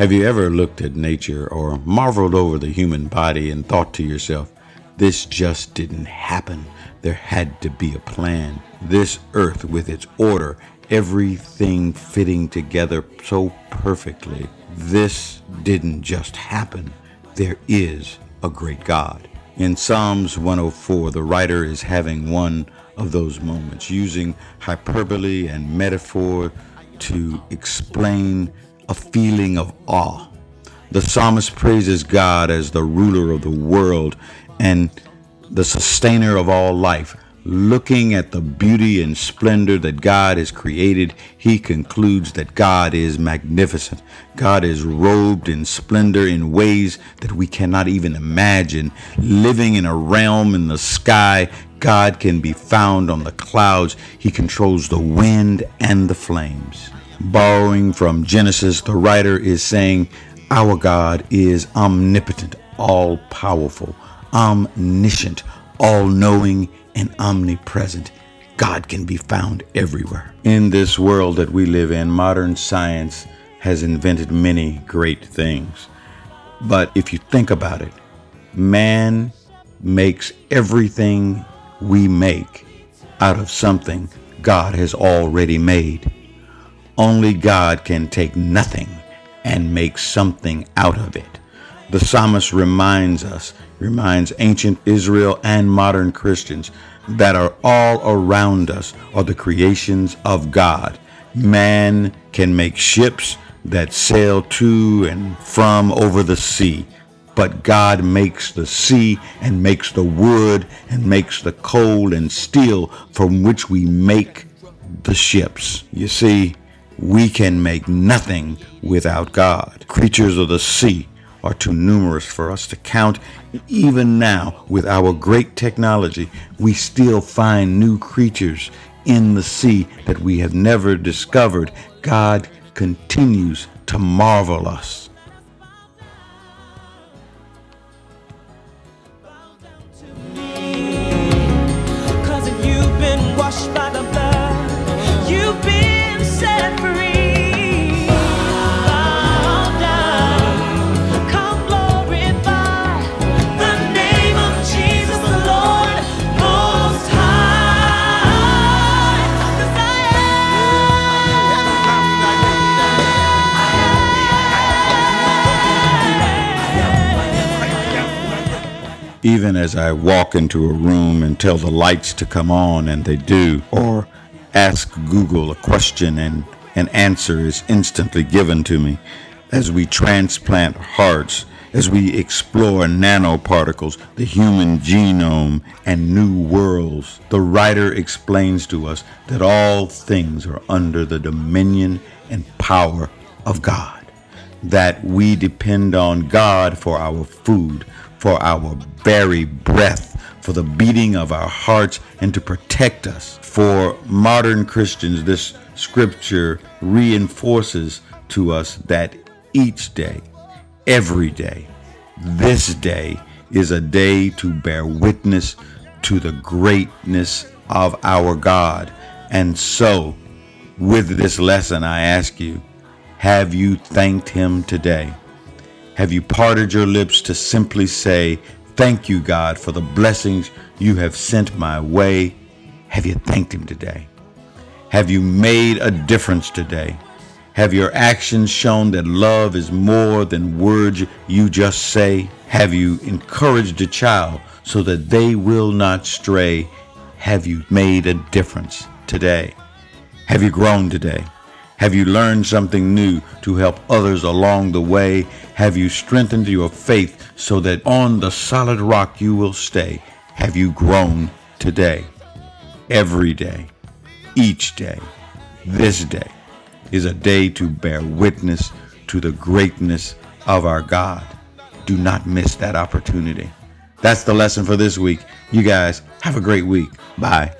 Have you ever looked at nature or marveled over the human body and thought to yourself, this just didn't happen? There had to be a plan. This earth with its order, everything fitting together so perfectly. This didn't just happen. There is a great God. In Psalms 104, the writer is having one of those moments, using hyperbole and metaphor to explain a feeling of awe. The psalmist praises God as the ruler of the world and the sustainer of all life. Looking at the beauty and splendor that God has created, he concludes that God is magnificent. God is robed in splendor in ways that we cannot even imagine. Living in a realm in the sky, God can be found on the clouds. He controls the wind and the flames. Borrowing from Genesis, the writer is saying, Our God is omnipotent, all powerful, omniscient, all knowing, and omnipresent. God can be found everywhere. In this world that we live in, modern science has invented many great things. But if you think about it, man makes everything we make out of something God has already made. Only God can take nothing and make something out of it. The psalmist reminds us, reminds ancient Israel and modern Christians that are all around us are the creations of God. Man can make ships that sail to and from over the sea, but God makes the sea and makes the wood and makes the coal and steel from which we make the ships. You see, we can make nothing without God. Creatures of the sea are too numerous for us to count. Even now, with our great technology, we still find new creatures in the sea that we have never discovered. God continues to marvel us. Even as I walk into a room and tell the lights to come on and they do, or ask Google a question and an answer is instantly given to me, as we transplant hearts, as we explore nanoparticles, the human genome, and new worlds, the writer explains to us that all things are under the dominion and power of God, that we depend on God for our food, for our very breath, for the beating of our hearts, and to protect us. For modern Christians, this scripture reinforces to us that each day, every day, this day is a day to bear witness to the greatness of our God. And so, with this lesson, I ask you, have you thanked Him today? Have you parted your lips to simply say, Thank you, God, for the blessings you have sent my way? Have you thanked Him today? Have you made a difference today? Have your actions shown that love is more than words you just say? Have you encouraged a child so that they will not stray? Have you made a difference today? Have you grown today? Have you learned something new to help others along the way? Have you strengthened your faith so that on the solid rock you will stay? Have you grown today? Every day, each day, this day is a day to bear witness to the greatness of our God. Do not miss that opportunity. That's the lesson for this week. You guys have a great week. Bye.